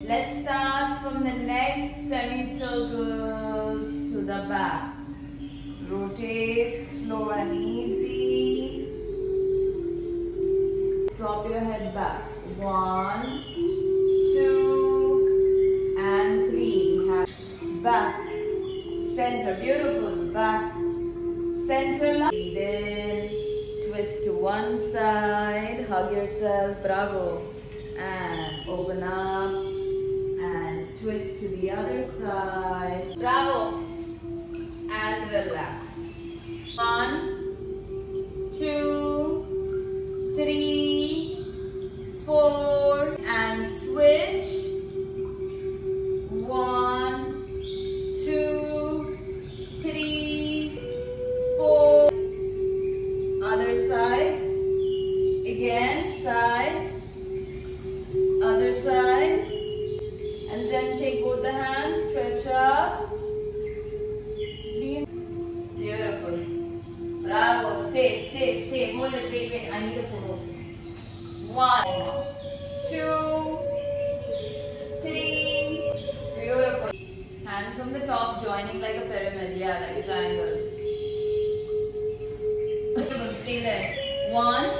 Let's start from the next semicircles to the back. Rotate slow and easy. Drop your head back. One, two, and three. Back. Center. Beautiful. Back. Center. Breathe in. Twist to one side. Hug yourself. Bravo. And open up. Twist to the other side. Bravo. And relax. One, two, three, four, and switch. One, two, three, four. Other side. Again, side. The hands, stretch up. Beautiful. Bravo. Stay, stay, stay. Hold it. Wait, wait. I need a photo. One, two, three. Beautiful. Hands from the top, joining like a pyramid. Yeah, like a triangle. Stay there. One,